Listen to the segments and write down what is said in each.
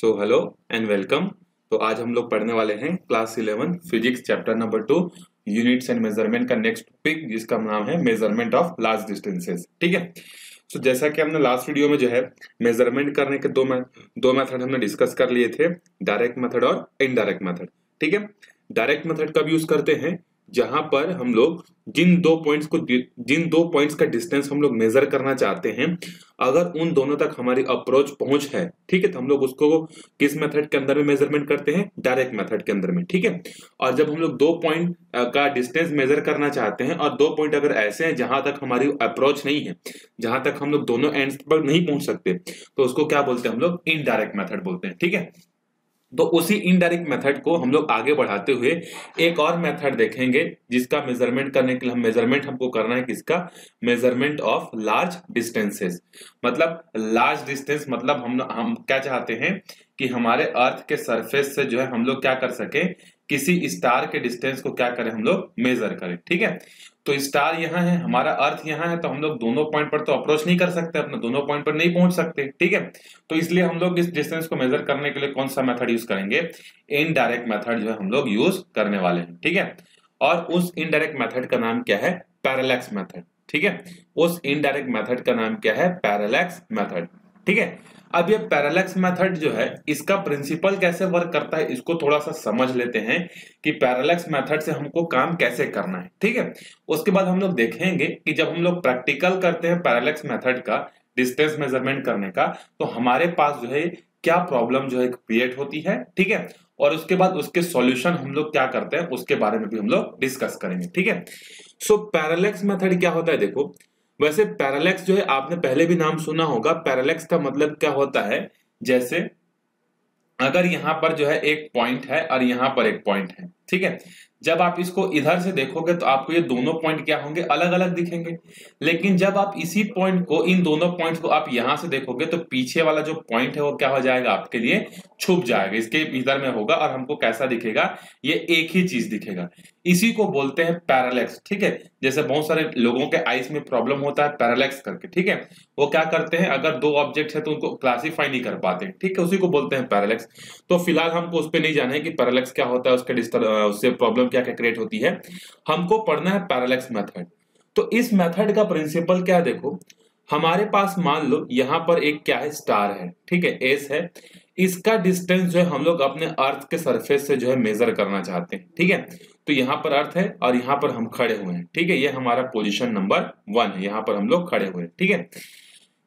So hello and welcome तो आज हम लोग पढ़ने वाले हैं class eleven physics chapter number two units and measurement का नेक्स्ट टॉपिक जिसका नाम है मेज़रमेंट ऑफ़ लार्ज डिस्टेंसेस ठीक है? सो so, जैसा कि हमने लास्ट वीडियो में जो है मेज़रमेंट करने के दो में, दो मेथड हमने डिस्कस कर लिए थे डायरेक्ट मेथड और इनडायरेक्ट मेथड ठीक है? डायरेक्ट मेथड कब यूज़ करते हैं? जहाँ पर हम लोग जिन दो पॉइंट्स को जिन दो पॉइंट्स का डिस्टेंस हम लोग मेजर करना चाहते हैं, अगर उन दोनों तक हमारी अप्रोच पहुँच है, ठीक है तो हम लोग उसको किस मेथड के अंदर में मेज़रमेंट करते हैं? डायरेक्ट मेथड के अंदर में, ठीक है? और जब हम लोग दो पॉइंट का डिस्टेंस मेजर करना चाहते हैं, और दो पॉइंट अगर ऐसे हैं जहाँ तक हमारी अप्रोच नहीं है, जहाँ तक हम लोग दोनों एंड्स पर नहीं पहुँच सकते तो उसको क्या बोलते हैं हम लोग? इनडायरेक्ट मेथड बोलते हैं, ठीक है? तो उसी इनडायरेक्ट मेथड को हम लोग आगे बढ़ाते हुए एक और मेथड देखेंगे, जिसका मेज़रमेंट करने के लिए हम मेज़रमेंट हमको करना है किसका? मेज़रमेंट ऑफ़ लार्ज डिस्टेंसेस मतलब लार्ज डिस्टेंस मतलब हम हम क्या चाहते हैं कि हमारे अर्थ के सरफेस से जो है हम लोग क्या कर सके? किसी स्टार के डिस्टेंस को क्या करें? हम लोग मेजर करें, ठीक है? तो स्टार यहाँ है, हमारा अर्थ यहाँ है तो हम लोग दोनों पॉइंट पर तो अप्रोच नहीं कर सकते, अपने दोनों पॉइंट पर नहीं पहुँच सकते, ठीक है? तो इसलिए हम लोग इस डिस्टेंस को मेजर करने के लिए कौन सा मेथड यूज़ करेंगे? इनडायरेक्ट मेथड जो है हम लोग यूज़ करने वाले हैं, ठीक है? और उस इनडायरेक्ट मेथड का नाम क्या है? पैरालैक्स मेथड ठीक है? उस इनडायरेक्ट मेथड का नाम क्या है? पैरालैक्स मेथड ठीक है? अब ये पैरालेक्स मेथड जो है, इसका प्रिंसिपल कैसे वर्क करता है, इसको थोड़ा सा समझ लेते हैं कि पैरालेक्स मेथड से हमको काम कैसे करना है, ठीक है? उसके बाद हम लोग देखेंगे कि जब हम लोग प्रैक्टिकल करते हैं पैरालेक्स मेथड का डिस्टेंस मेज़रमेंट करने का तो हमारे पास जो है, क्या प्रॉब्लम जो है क्रिएट होती है, ठीक है? और उसके बाद उसके सॉल्यूशन हम लोग क्या करते हैं, उसके बारे में भी हम लोग डिस्कस करेंगे, ठीक है? सो पैरालेक्स मेथड क्या होता है, देखो वैसे पैरालेक्स जो है, आपने पहले भी नाम सुना होगा। पैरालेक्स का मतलब क्या होता है? जैसे, अगर यहाँ पर जो है एक पॉइंट है और यहाँ पर एक पॉइंट है, ठीक है? जब आप इसको इधर से देखोगे तो आपको ये दोनों पॉइंट क्या होंगे? अलग अलग दिखेंगे। लेकिन जब आप इसी पॉइंट को, इन दोनों पॉइंट्स को आप यहाँ से देखोगे तो पीछे वाला जो पॉइंट है, वो क्या हो जाएगा आपके लिए? छुप जाएगा। इसके इधर में होगा और हमको कैसा दिखेगा? ये एक ही चीज़ दिखेगा। इसी को बोलते हैं पैरालेक्स ठीक है? जैसे बहुत सारे लोगों के आइस में प्रॉब्लम होता है पैरालेक्स करके, ठीक है? वो क्या करते हैं? अगर दो ऑब्जेक्ट है तो उनको क्लासीफाई नहीं कर पाते, ठीक है? उसी को बोलते हैं पैरालेक्स तो फ़िलहाल हमको उस पर नहीं जाना है कि पैरालेक्स क्या होता है, उसके उससे प्रॉब्लम क्या क्या क्रिएट होती है। हमको पढ़ना है पैरालेक्स मैथड तो इस मैथड का प्रिंसिपल क्या देखो? हमारे पास मान लो यहाँ पर एक क्या है? स्टार है, ठीक है? एस है. इसका डिस्टेंस जो है हम लोग अपने अर्थ के सरफेस से जो है मेजर करना चाहते हैं, ठीक है? तो यहाँ पर अर्थ है और यहाँ पर हम खड़े हुए हैं। ठीक है, ये हमारा पोजिशन नंबर वन है। यहाँ पर हम लोग खड़े हुए हैं। ठीक है?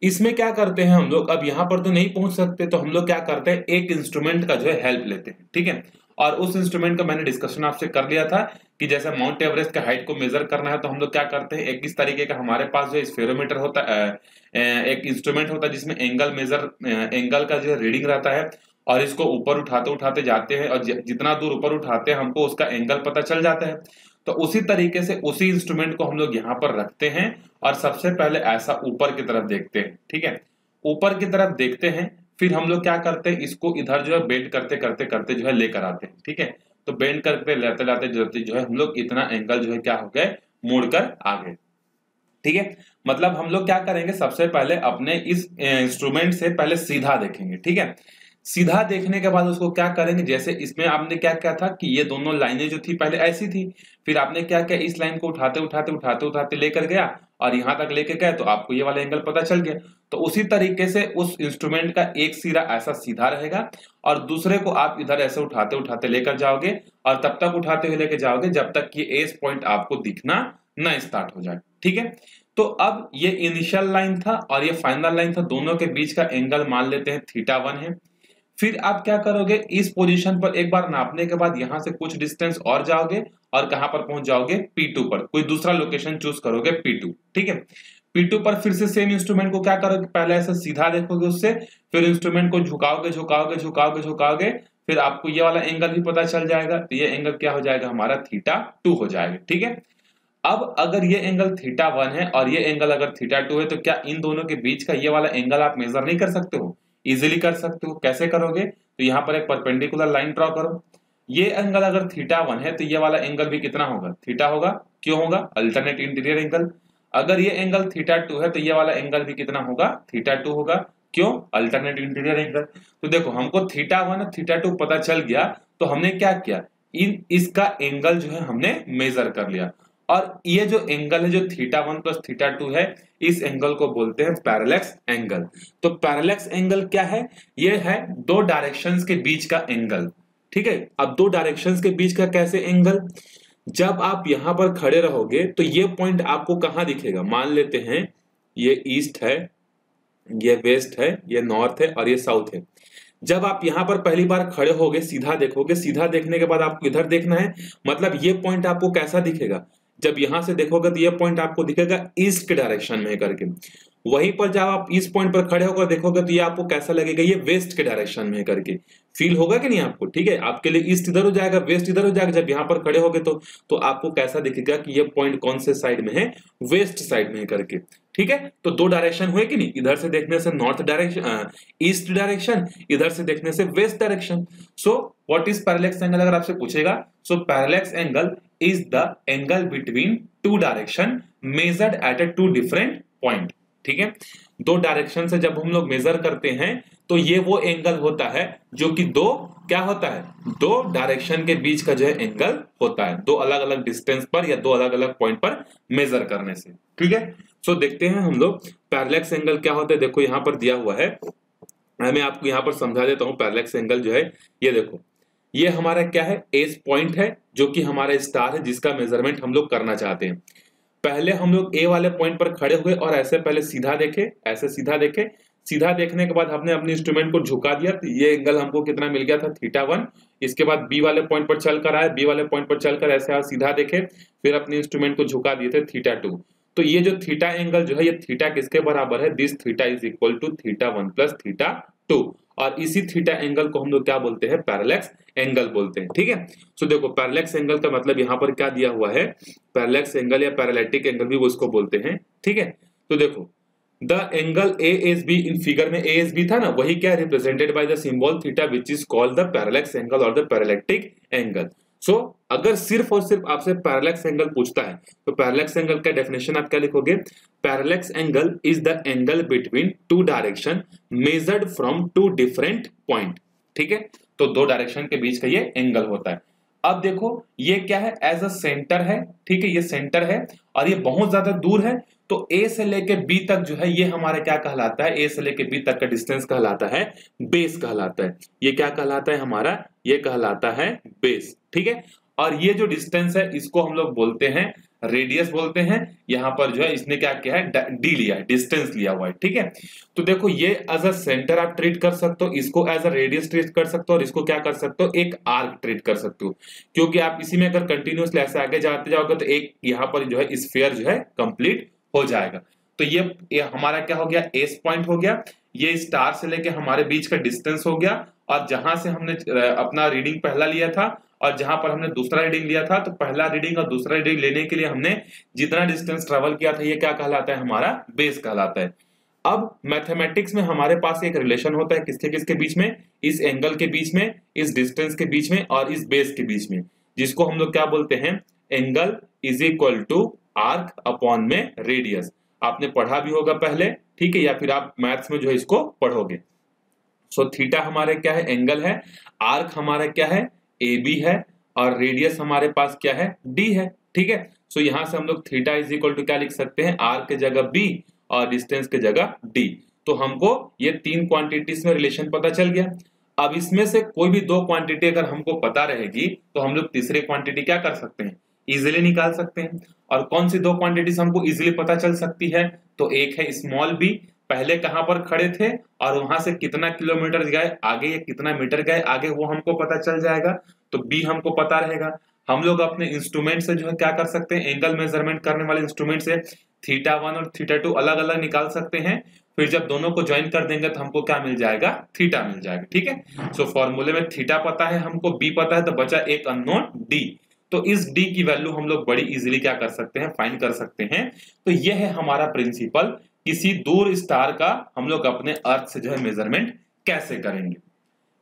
इसमें क्या करते हैं हम लोग? अब यहाँ पर तो नहीं पहुँच सकते तो हम लोग क्या करते हैं? एक इंस्ट्रूमेंट का जो है हेल्प लेते हैं। ठीक है? और उस इंस्ट्रूमेंट का मैंने डिस्कशन आपसे कर लिया था कि जैसे माउंट एवरेस्ट के हाइट को मेजर करना है तो हम लोग क्या करते हैं? एक इस तरीके का हमारे पास जो स्फेरोमीटर होता है एक इंस्ट्रूमेंट होता है जिसमें एंगल मेजर एंगल का जो रीडिंग रहता है। और इसको ऊपर उठाते उठाते जाते हैं और जितना दूर ऊपर उठाते हैं, हमको उसका एंगल पता चल जाता है। तो उसी तरीके से उसी इंस्ट्रूमेंट को हम लोग यहाँ पर रखते हैं और सबसे पहले ऐसा ऊपर की तरफ़ देखते हैं, ठीक है? ऊपर की तरफ़ देखते हैं, फिर हम लोग क्या करते हैं, इसको इधर जो है बेंड करते करते करते जो है लेकर आते हैं, ठीक है? तो बेंड करते, लेते, लाते जो है हम लोग इतना एंगल जो है क्या हो गए मुड़कर आ गए, ठीक है? मतलब हम लोग क्या करेंगे, सबसे पहले अपने इस इंस्ट्रूमेंट से पहले सीधा देखेंगे, ठीक है? सीधा देखने के बाद उसको क्या करेंगे? जैसे इसमें आपने क्या क्या था कि ये दोनों लाइनें जो थी पहले ऐसी थी, फिर आपने क्या किया? इस लाइन को उठाते उठाते उठाते उठाते लेकर गया और यहाँ तक लेके गए तो आपको ये वाला एंगल पता चल गया। तो उसी तरीके से उस इंस्ट्रूमेंट का एक सिरा ऐसा सीधा रहेगा और दूसरे को आप इधर ऐसे उठाते उठाते लेकर जाओगे और तब तक उठाते हुए लेकर जाओगे जब तक ये एस पॉइंट आपको दिखना न स्टार्ट हो जाए। ठीक है? तो अब ये इनिशियल लाइन था और ये फाइनल लाइन था। दोनों के बीच का एंगल मान लेते हैं थीटा वन है। फिर आप क्या करोगे? इस पोजीशन पर एक बार नापने के बाद यहाँ से कुछ डिस्टेंस और जाओगे और कहाँ पर पहुँच जाओगे? P2 पर। कोई दूसरा लोकेशन चूज़ करोगे? P2 ठीक है? P2 पर फिर से सेम इंस्ट्रूमेंट को क्या करोगे? पहले ऐसे सीधा देखोगे उससे, फिर इंस्ट्रूमेंट को झुकाओगे झुकाओगे झुकाओगे झुकाओगे, फिर आपको ये वाला एंगल भी पता चल जाएगा। तो ये एंगल क्या हो जाएगा? हमारा थीटा टू हो जाएगा। ठीक है? अब अगर ये एंगल थीटा वन है और ये एंगल अगर थीटा टू है तो क्या इन दोनों के बीच का ये वाला एंगल आप मेजर नहीं कर सकते हो? इजिली कर सकते हो। कैसे करोगे? तो यहाँ पर एक परपेंडिकुलर लाइन ड्रॉ करो। ये एंगल अगर थीटा वन है तो ये वाला एंगल भी कितना होगा? थीटा होगा। क्यों होगा? अल्टरनेट इंटीरियर एंगल अगर ये एंगल थीटा टू है तो ये वाला एंगल भी कितना होगा? थीटा टू होगा। क्यों? अल्टरनेट इंटीरियर एंगल तो देखो, हमको थीटा वन थीटा टू पता चल गया। तो हमने क्या किया? इन, इसका एंगल जो है, हमने मेजर कर लिया। और ये जो एंगल है, जो theta one plus theta two है, इस एंगल को बोलते हैं पैरेलैक्स एंगल तो पैरेलैक्स एंगल क्या है? ये है दो डायरेक्शंस के बीच का एंगल ठीक है? अब दो डायरेक्शंस के बीच का कैसे एंगल जब आप यहाँ पर खड़े रहोगे तो ये पॉइंट आपको कहाँ दिखेगा? मान लेते हैं, ये ईस्ट है, ये वेस्ट है, ये नॉर्थ है और ये साउथ है. जब आप यहाँ पर पहली बार खड़े होगे, सीधा देखोगे, सीधा देखने के बाद आपको इधर देखना है मतलब ये पॉइंट आपको कैसा दिखेगा? जब यहाँ से देखोगे तो ये पॉइंट आपको दिखेगा ईस्ट के डायरेक्शन में करके। वहीं पर जब आप इस पॉइंट पर खड़े होकर देखोगे तो ये आपको कैसा लगेगा? ये वेस्ट के डायरेक्शन में करके। फील होगा कि नहीं आपको? ठीक है? आपके लिए ईस्ट इधर हो जाएगा वेस्ट इधर हो जाएगा। जब यहाँ पर खड़े होगे तो तो आपको कैसा दिखेगा कि ये पॉइंट कौन से साइड में है? वेस्ट साइड में करके। ठीक है? तो दो डायरेक्शन हुए कि नहीं? इधर से देखने से नॉर्थ डायरेक्शन ईस्ट डायरेक्शन इधर से देखने से west direction so what is parallax angle अगर आपसे पूछेगा so parallax angle is the angle between two direction measured at a two different point ठीक है? दो डायरेक्शन से जब हम लोग मेजर करते हैं तो ये वो एंगल होता है जो कि दो, क्या होता है? दो डायरेक्शन के बीच का जो है एंगल होता है। दो अलग अलग डिस्टेंस पर या दो अलग अलग पॉइंट पर मेजर करने से। ठीक है? सो देखते हैं हम लोग पैरलेक्स एंगल क्या होता है। देखो, यहाँ पर दिया हुआ है। मैं आपको यहाँ पर समझा देता हूँ पैरलेक्स एंगल जो है, ये देखो। ये हमारा क्या है? एस पॉइंट है, जो कि हमारा स्टार है, जिसका मेज़रमेंट हम लोग करना चाहते हैं। पहले हम लोग ए वाले पॉइंट पर खड़े हुए और ऐसे पहले सीधा देखे, ऐसे सीधा देखे। सीधा देखने के बाद हमने अपने इंस्ट्रूमेंट को झुका दिया तो ये एंगल हमको कितना मिल गया था? थीटा वन इसके बाद बी वाले पॉइंट पर चलकर आए। बी वाले पॉइंट पर चलकर ऐसे आप सीधा देखे, फिर अपने इंस्ट्रूमेंट को झुका दिए थे थीटा टू तो ये जो थीटा एंगल जो है, ये थीटा किसके बराबर है? This theta is equal to theta one plus theta two और इसी थीटा एंगल को हम लोग क्या बोलते हैं? पैरलेक्स एंगल बोलते हैं, ठीक है? सो देखो पैरलेक्स एंगल का मतलब यहाँ पर क्या दिया हुआ है? पैरलेक्स एंगल या पैरालिटिक एंगल भी वो उसको बोलते हैं, ठीक है? तो देखो the angle A S B in figure में ए एस बी था ना, वही क्या represented by the symbol theta which is called the parallax angle और द पैरालेक्टिक एंगल सो अगर सिर्फ़ और सिर्फ़ आपसे पैरलेक्स एंगल पूछता है तो पैरलेक्स एंगल का डेफिनेशन आप क्या लिखोगे? Parallax angle is the angle between two direction measured from two different point ठीक है? तो दो डायरेक्शन के बीच का ये एंगल होता है। अब देखो, ये क्या है? एज अ सेंटर है। ठीक है? ये सेंटर है और ये बहुत ज़्यादा दूर है। तो ए से लेके बी तक जो है, ये हमारा क्या कहलाता है? ए से लेके बी तक का डिस्टेंस कहलाता है। बेस कहलाता है। ये क्या कहलाता है? हमारा ये कहलाता है बेस ठीक है? और ये जो डिस्टेंस है इसको हम लोग बोलते हैं रेडियस बोलते हैं। यहाँ पर जो है इसने क्या किया है? डी लिया है डिस्टेंस लिया हुआ है ठीक है? तो देखो ये एज अ सेंटर आप ट्रीट कर सकते हो इसको एज अ रेडियस ट्रीट कर सकते हो और इसको क्या कर सकते हो? एक आर्क ट्रीट कर सकते हो। क्योंकि आप इसी में अगर कंटिन्यूसली ऐसे आगे जाते जाओगे तो एक यहाँ पर जो है स्फेयर जो है कंप्लीट हो जाएगा। तो ये, ये हमारा क्या हो गया? एस पॉइंट हो गया। ये स्टार से लेके हमारे बीच का डिस्टेंस हो गया। और जहाँ से हमने अपना रीडिंग पहला लिया था और जहाँ पर हमने दूसरा रीडिंग लिया था तो पहला रीडिंग और दूसरा रीडिंग लेने के लिए हमने जितना डिस्टेंस ट्रेवल किया था ये क्या कहलाता है? हमारा बेस कहलाता है। अब मैथमेटिक्स में हमारे पास एक रिलेशन होता है किसके किसके बीच में? इस एंगल के बीच में इस डिस्टेंस के बीच में और इस बेस के बीच में जिसको हम लोग क्या बोलते हैं? Angle is equal to arc upon में रेडियस आपने पढ़ा भी होगा पहले ठीक है या फिर आप मैथ्स में जो है इसको पढ़ोगे। सो so, थीटा हमारे क्या है? एंगल है। आर्क हमारा क्या है? ए बी है और रेडियस हमारे पास क्या है? डी है ठीक है? सो so, यहाँ से हम लोग थीटा इज़ इक्वल टू क्या लिख सकते हैं? आर के जगह बी और डिस्टेंस के जगह डी तो हमको ये तीन क्वांटिटीज में रिलेशन पता चल गया। अब इसमें से कोई भी दो क्वांटिटी अगर हमको पता रहेगी तो हम लोग तीसरे क्वांटिटी क्या कर सकते हैं? इजिली निकाल सकते हैं। और कौन सी दो क्वांटिटीज हमको इजिली पता चल सकती है? तो एक है स्मॉल बी पहले कहाँ पर खड़े थे और वहाँ से कितना किलोमीटर गए, आगे या कितना मीटर गए, आगे वो हमको पता चल जाएगा तो बी हमको पता रहेगा। हम लोग अपने इंस्ट्रूमेंट से जो है क्या कर सकते हैं एंगल मेज़रमेंट करने वाले इंस्ट्रूमेंट से थीटा वन और थीटा टू अलग अलग निकाल सकते हैं। फिर जब दोनों को ज्वाइन कर देंगे तो हमको क्या मिल जाएगा? थीटा मिल जाएगा, ठीक है? सो फॉर्मूले में थीटा पता है, हमको बी पता है तो बचा एक अननोन डी तो इस डी की वैल्यू हम लोग बड़ी इजीली क्या कर सकते हैं फाइंड कर सकते हैं। तो यह है हमारा प्रिंसिपल किसी दूर स्टार का हम लोग अपने अर्थ से जो है मेज़रमेंट कैसे करेंगे?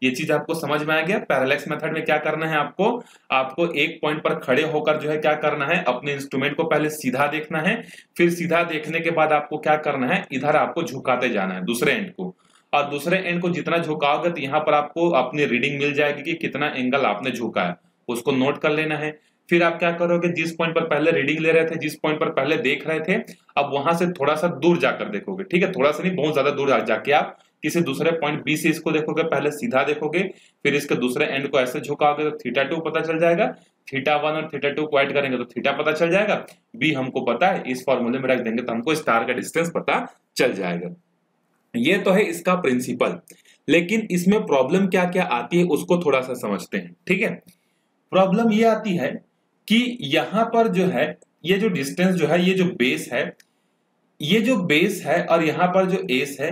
ये चीज़ आपको समझ में आ गया। पैरालेक्स मेथड में क्या करना है आपको? आपको एक पॉइंट पर खड़े होकर जो है क्या करना है? अपने इंस्ट्रूमेंट को पहले सीधा देखना है। फिर सीधा देखने के बाद आपको क्या करना है? इधर आपको झुकाते जाना है, दूसरे एंड को। और दूसरे एंड को जितना झुकाओगे तो यहाँ पर आपको अपनी रीडिंग मिल जाएगी कि कितना एंगल आपने झुका है। उसको नोट कर लेना है। फिर आप क्या करोगे, जिस पॉइंट पर पहले रीडिंग ले रहे थे, जिस पॉइंट पर पहले देख रहे थे, अब वहाँ से थोड़ा सा दूर जाकर देखोगे, ठीक है? थोड़ा सा नहीं, बहुत ज़्यादा दूर जाके आप किसी दूसरे पॉइंट बी से इसको देखोगे, पहले सीधा देखोगे, फिर इसके दूसरे एंड को ऐसे झुकाओगे तो थीटा टू पता चल जाएगा। थीटा वन और थीटा टू को ऐड करेंगे तो थीटा पता चल जाएगा। बी हमको पता है, इस फॉर्मूले में रख देंगे तो हमको स्टार का डिस्टेंस पता चल जाएगा। ये तो है इसका प्रिंसिपल लेकिन इसमें प्रॉब्लम क्या क्या आती है, उसको थोड़ा सा समझते हैं, ठीक है? प्रॉब्लम ये आती है कि यहाँ पर जो है, ये जो डिस्टेंस जो है, ये जो बेस है, ये जो बेस है और यहाँ पर जो एस है,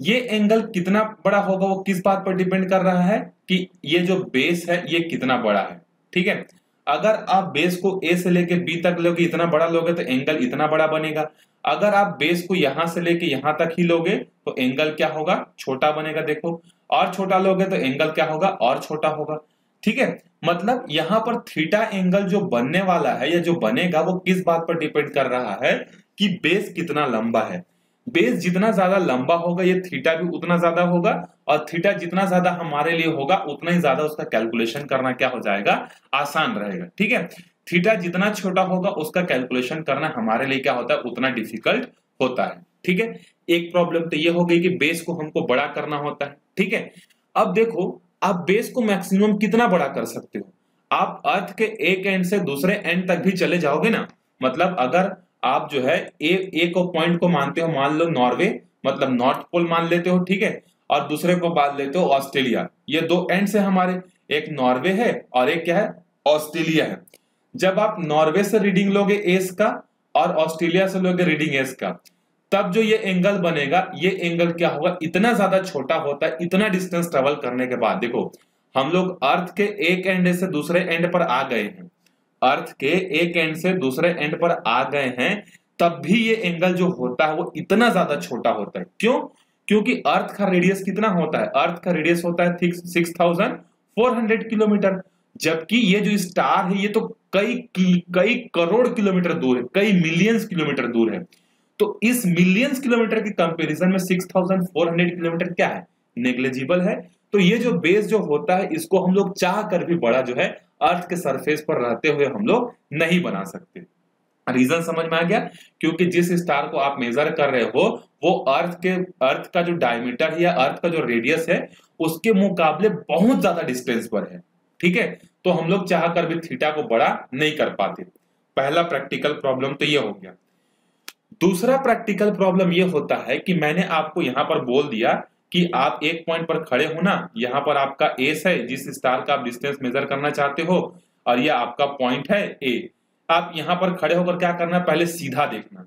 ये एंगल कितना बड़ा होगा, वो किस बात पर डिपेंड कर रहा है कि ये जो बेस है, ये कितना बड़ा है, ठीक है? अगर आप बेस को ए से लेके बी तक लोगे, इतना बड़ा लोगे तो एंगल इतना बड़ा बनेगा। अगर आप बेस को यहाँ से लेके यहाँ तक ही लोगे तो एंगल क्या होगा? छोटा बनेगा, देखो। और छोटा लोगे तो एंगल क्या होगा? और छोटा होगा। ठीक है? मतलब यहाँ पर थीटा एंगल जो बनने वाला है या जो बनेगा, वो किस बात पर डिपेंड कर रहा है कि बेस कितना लंबा है। बेस जितना ज़्यादा लंबा होगा, ये थीटा भी उतना ज़्यादा होगा और थीटा जितना ज़्यादा हमारे लिए होगा, उतना ही ज़्यादा उसका कैलकुलेशन करना क्या हो जाएगा? आसान रहेगा, ठीक है? थीटा जितना छोटा होगा, उसका कैलकुलेशन करना हमारे लिए क्या होता है? उतना डिफ़िकल्ट होता है, ठीक है? एक प्रॉब्लम तो ये हो गई कि बेस को हमको बड़ा करना होता है, ठीक है? अब देखो आप बेस को मैक्सिमम कितना बड़ा कर सकते हो? आप अर्थ के एक एंड से दूसरे एंड तक भी चले जाओगे ना? मतलब अगर आप जो है ए, एक पॉइंट को मानते हो मान लो नॉर्वे मतलब नॉर्थ पोल मान लेते हो ठीक है? और दूसरे को मान लेते हो ऑस्ट्रेलिया। ये दो एंड से हमारे एक नॉर्वे है और एक क्या है? ऑस्ट्रेलिया है। जब आप नॉर्वे से रीडिंग लोगे एस का और ऑस्ट्रेलिया से लोगे रीडिंग एस का तब जो ये एंगल बनेगा, ये एंगल क्या होगा? इतना ज़्यादा छोटा होता है, इतना डिस्टेंस ट्रेवल करने के बाद। देखो, हम लोग अर्थ के एक एंड से दूसरे एंड पर आ गए हैं। अर्थ के एक एंड से दूसरे एंड पर आ गए हैं, तब भी ये एंगल जो होता है, वो इतना ज़्यादा छोटा होता है। क्यों? क्योंकि अर्थ का रेडियस कितना होता है? अर्थ का रेडियस होता है six thousand four hundred kilometre जबकि ये जो स्टार है, ये तो कई कई करोड़ किलोमीटर दूर है, कई मिलियंस किलोमीटर दूर है। तो इस मिलियंस किलोमीटर के कंपैरिजन में 6400 किलोमीटर क्या है? नेग्लेजिबल है। तो ये जो बेस जो होता है, इसको हम लोग चाह कर भी बड़ा जो है अर्थ के सरफेस पर रहते हुए हम लोग नहीं बना सकते। रीजन समझ में आ गया? क्योंकि जिस स्टार को आप मेजर कर रहे हो, वो अर्थ के अर्थ का जो डायमीटर या अर्थ का जो रेडियस है, उसके मुकाबले बहुत ज़्यादा डिस्टेंस पर है। ठीक है? तो हम लोग चाह कर भी थीटा को बड़ा नहीं कर पाते। पहला प्रैक्टिकल प्रॉब्लम तो ये हो गया। दूसरा प्रैक्टिकल प्रॉब्लम ये होता है कि मैंने आपको यहाँ पर बोल दिया कि आप एक पॉइंट पर खड़े हो ना, यहाँ पर आपका एस है, जिस स्टार का आप डिस्टेंस मेजर करना चाहते हो, और यह आपका पॉइंट है ए। आप यहाँ पर खड़े होकर क्या करना, पहले सीधा देखना।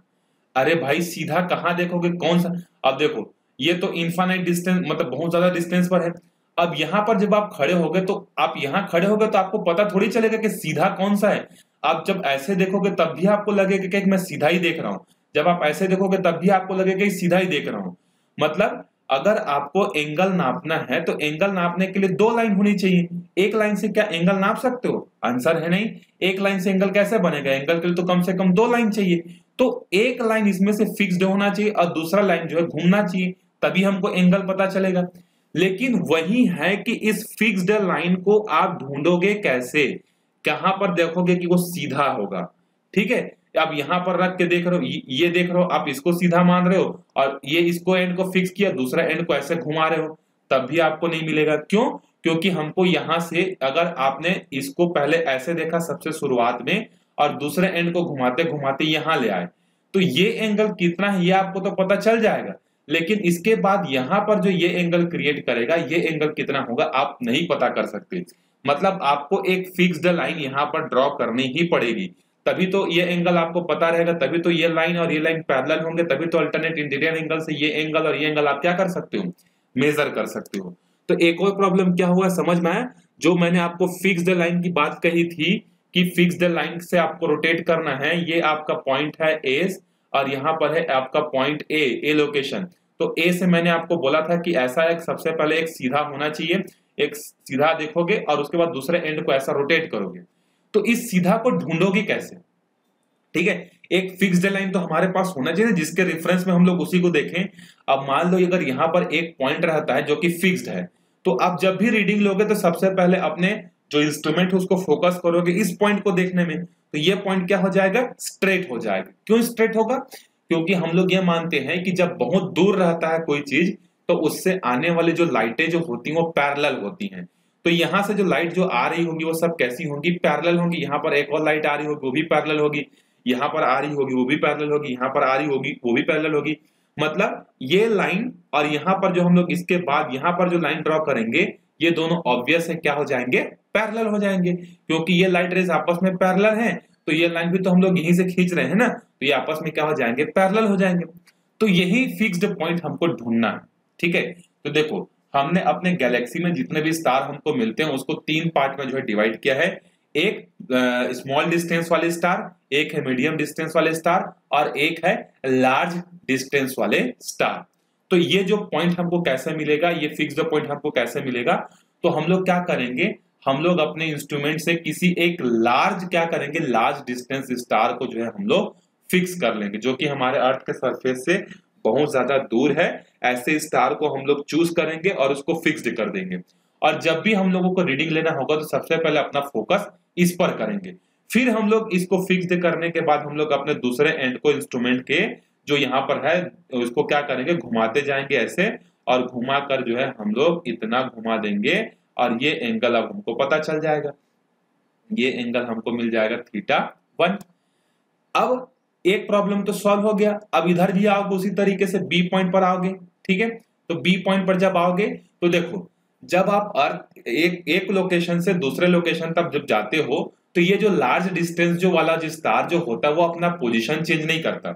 अरे भाई, सीधा कहाँ देखोगे? कौन सा? अब देखो, ये तो इन्फानाइट डिस्टेंस मतलब बहुत ज़्यादा डिस्टेंस पर है। अब यहाँ पर जब आप खड़े हो गए तो आप यहाँ खड़े हो गए तो आपको पता थोड़ी चलेगा कि सीधा कौन सा है। आप जब ऐसे देखोगे, तब भी आपको लगेगा कि मैं सीधा ही देख रहा हूँ। जब आप ऐसे देखोगे, तब भी आपको लगेगा कि सीधा ही देख रहा हूँ। मतलब अगर आपको एंगल नापना है तो एंगल नापने के लिए दो लाइन होनी चाहिए। एक लाइन से क्या एंगल नाप सकते हो? आंसर है नहीं। एक लाइन से एंगल कैसे बनेगा? एंगल के लिए तो कम से कम दो लाइन चाहिए। तो एक लाइन इसमें से फिक्स्ड होना चाहिए और दूसरा लाइन जो है घूमना चाहिए, तभी हमको एंगल पता चलेगा। लेकिन वही है कि इस फिक्स्ड लाइन को आप ढूंढोगे कैसे? कहाँ पर देखोगे कि वो सीधा होगा। ठीक है? आप यहाँ पर रख के देख रहे हो, ये देख रहे हो, आप इसको सीधा मान रहे हो और ये इसको एंड को फिक्स किया, दूसरा एंड को ऐसे घुमा रहे हो, तब भी आपको नहीं मिलेगा। क्यों? क्योंकि हमको यहाँ से अगर आपने इसको पहले ऐसे देखा सबसे शुरुआत में और दूसरे एंड को घुमाते घुमाते यहाँ ले आए तो ये एंगल कितना है ये आपको तो पता चल जाएगा। लेकिन इसके बाद यहाँ पर जो ये एंगल क्रिएट करेगा, ये एंगल कितना होगा, आप नहीं पता कर सकते। मतलब आपको एक फिक्स्ड लाइन यहाँ पर ड्रॉ करनी ही पड़ेगी। तभी तो ये एंगल आपको पता रहेगा, तभी तो ये लाइन और ये लाइन पैरेलल होंगे, तभी तो अल्टरनेट इंटीरियर एंगल से ये एंगल और ये एंगल आप क्या कर सकते हो? मेजर कर सकते हो। तो एक और प्रॉब्लम क्या हुआ, समझ में आया? जो मैंने आपको फिक्स्ड लाइन की बात कही थी कि फिक्स्ड लाइन से आपको रोटेट करना है, ये आपका पॉइंट है एस और यहाँ पर है आपका पॉइंट ए ए लोकेशन तो ए से मैंने आपको बोला था कि ऐसा एक सबसे पहले एक सीधा होना चाहिए, एक सीधा देखोगे और उसके बाद दूसरे एंड को ऐसा रोटेट करोगे। तो इस सीधा को ढूंढोगे कैसे? ठीक है? एक फिक्स्ड लाइन तो हमारे पास होना चाहिए, जिसके रेफरेंस में हम लोग उसी को देखें। अब मान लो अगर यहाँ पर एक पॉइंट रहता है जो कि फिक्स्ड है तो अब जब भी रीडिंग लोगे तो सबसे पहले अपने जो इंस्ट्रूमेंट है उसको फोकस करोगे इस पॉइंट को देखने में। तो ये पॉइंट क्या हो जाएगा? स्ट्रेट हो जाएगा। क्यों स्ट्रेट होगा? क्योंकि हम लोग ये मानते हैं कि जब बहुत दूर रहता है कोई चीज़ तो उससे आने वाली जो लाइटें जो होती हैं, वो पैरल होती हैं। तो यहाँ से जो लाइट जो आ रही होगी वो सब कैसी होंगी? पैरेलल होंगी। यहाँ पर एक और लाइट आ रही होगी, वो भी पैरेलल होगी। यहाँ पर आ रही होगी, वो भी पैरेलल होगी। यहाँ पर आ रही होगी, वो भी पैरेलल होगी। मतलब ये लाइन और यहाँ पर जो हम लोग इसके बाद यहाँ पर जो लाइन ड्रॉ करेंगे, ये दोनों ऑब्वियस है, क्या हो जाएँगे? पैरेलल हो जाएँगे। क्योंकि ये लाइट रेज आपस में पैरेलल हैं तो ये लाइन भी तो हम लोग यहीं से खींच रहे हैं ना तो ये आपस में क्या हो जाएँगे? पैरेलल हो जाएँगे। तो यही फिक्स्ड पॉइंट हमको ढूंढना है। ठीक है? तो देखो हमने अपने गैलेक्सी में जितने भी स्टार हमको मिलते हैं, उसको तीन पार्ट में जो है डिवाइड किया है। एक स्मॉल डिस्टेंस वाले स्टार एक है मीडियम डिस्टेंस वाले स्टार और एक है लार्ज डिस्टेंस वाले स्टार तो ये जो पॉइंट हमको कैसे मिलेगा, ये फिक्स पॉइंट हमको कैसे मिलेगा तो हम लोग क्या करेंगे? हम लोग अपने इंस्ट्रूमेंट से किसी एक लार्ज क्या करेंगे? लार्ज डिस्टेंस स्टार को जो है हम लोग फिक्स कर लेंगे, जो कि हमारे अर्थ के सरफेस से बहुत ज़्यादा दूर है। ऐसे स्टार को हम लोग चूज़ करेंगे और उसको फिक्स्ड कर देंगे। और जब भी हम लोगों को रीडिंग लेना होगा तो सबसे पहले अपना फोकस इस पर करेंगे। फिर हम लोग इसको फिक्स्ड करने के बाद हम लोग अपने दूसरे एंड को इंस्ट्रूमेंट के, जो यहाँ पर है, उसको क्या करेंगे? घुमाते जाएँगे ऐसे, और घुमा कर जो है हम लोग इतना घुमा देंगे, और ये एंगल अब हमको पता चल जाएगा। ये एंगल हमको मिल जाएगा थीटा वन अब एक प्रॉब्लम तो सॉल्व हो गया। अब इधर भी आओगे, उसी तरीके से बी पॉइंट पर आओगे। ठीक है? तो बी पॉइंट पर जब आओगे तो देखो, जब आप अर्थ, एक एक लोकेशन से दूसरे लोकेशन तक जब जाते हो तो ये जो लार्ज डिस्टेंस जो वाला जो स्टार जो होता है, वो अपना पोजीशन चेंज नहीं करता।